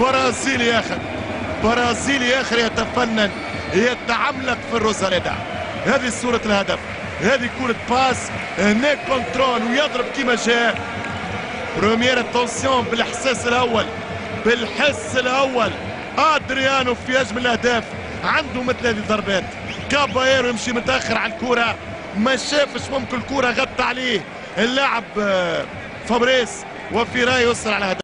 برازيلي اخر برازيلي اخر يتفنن يتعملق في الروزاليدا. هذه صورة الهدف. هذه كرة passe هناك contrôle ويضرب كيما جاء. première intention بالإحساس الأول بالحس الأول. أدريانو في اجمل الأهداف عنده مثل هذه الضربات. كابايرو يمشي متأخر على الكرة ما شافش ممكن الكرة غطى عليه. اللاعب آه، فابريس وفي راي يسر على هدف